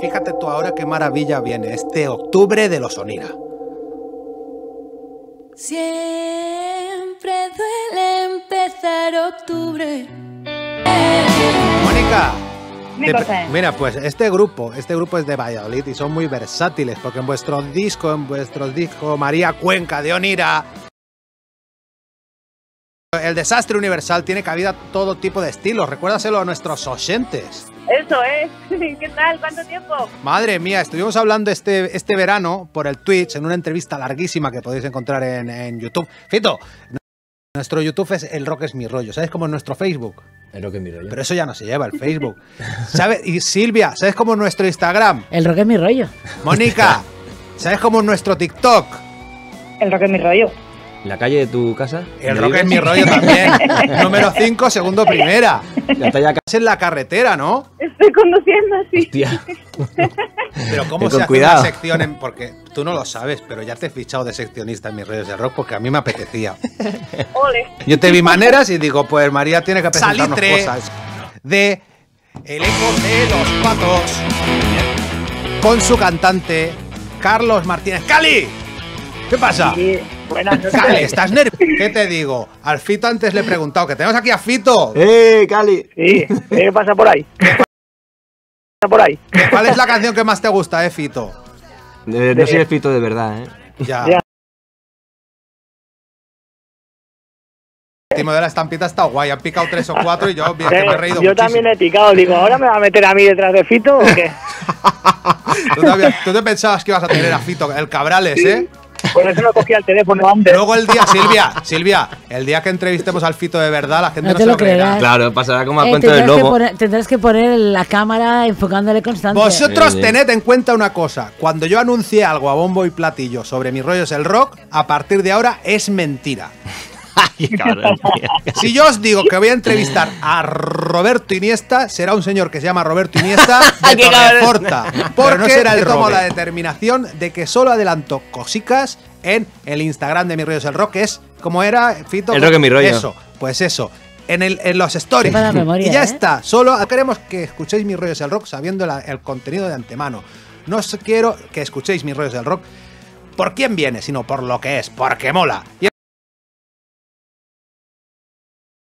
fíjate tú ahora qué maravilla viene este octubre de los Onira. Siempre duele empezar octubre. Mónica. Me te- corté. mira, pues este grupo, este grupo es de Valladolid y son muy versátiles porque en vuestro disco, en vuestro disco María Cuenca de Onira, el desastre universal tiene cabida todo tipo de estilos. Recuérdaselo a nuestros oyentes. Eso es. ¿Qué tal? ¿Cuánto tiempo? Madre mía, estuvimos hablando este, este verano por el Twitch en una entrevista larguísima que podéis encontrar en, en YouTube. Fito, nuestro YouTube es El Rock es mi rollo. ¿Sabes cómo es nuestro Facebook? Es lo que miro yo. Pero eso ya no se lleva, el Facebook. ¿Sabes? Y Silvia, ¿sabes cómo es nuestro Instagram? El rock es mi rollo. Mónica, ¿sabes cómo es nuestro TikTok? El rock es mi rollo. ¿La calle de tu casa? El ¿Dónde rock es vives? mi rollo también. Número 5, segundo primera. Ya está ya Es en la carretera, ¿no? Estoy conduciendo así. Tía. Pero ¿cómo Ten se con hace cuidado. una sección en- Porque tú no lo sabes, pero ya te he fichado de seccionista en mis rollos de rock porque a mí me apetecía. Ole. Yo te vi maneras y digo, pues María tiene que presentarnos Salitre. cosas de El eco de los patos con su cantante Carlos Martínez. ¡Cali! ¿Qué pasa? Sí, buenas noches. Cali, ¿estás nervioso? ¿Qué te digo? Al Fito antes le he preguntado, que tenemos aquí a Fito. ¡Eh, Cali! Sí, ¿qué pasa por ahí? ¿Qué pasa por ahí? ¿Cuál es la canción que más te gusta, eh, Fito? Eh, no soy el fito de verdad, ¿eh? Ya. Ya. De la estampita está guay, han picado tres o cuatro y yo, bien, que me he reído Eh, Yo también he picado, digo, ¿ahora me va a meter a mí detrás de Fito o qué? ¿Tú, te tú te pensabas que ibas a tener a Fito, el Cabrales, ¿eh? Por eso no cogía el teléfono antes. Luego el día, Silvia, Silvia, el día que entrevistemos al Fito de verdad, la gente No no, te se lo lo creerá. Claro, pasará como a Eh, cuento del que lobo. poner, tendrás que poner la cámara enfocándole constante. Vosotros Sí, sí. tened en cuenta una cosa, cuando yo anuncié algo a bombo y platillo sobre mis rollos el rock, a partir de ahora es mentira. Cabrón. Si yo os digo que voy a entrevistar a Roberto Iniesta, será un señor que se llama Roberto Iniesta de cabrón. Torreforta. Porque no será el tomo la determinación de que solo adelanto cosicas en el Instagram de mis rollos el rock, que es como era Fito. El rock es mi rollo. Eso, pues eso. En, el, en los stories. Memoria, y ya ¿eh? está. Solo queremos que escuchéis mis rollos del rock sabiendo la- el contenido de antemano. No os quiero que escuchéis mis rollos del rock por quién viene, sino por lo que es, porque mola. Y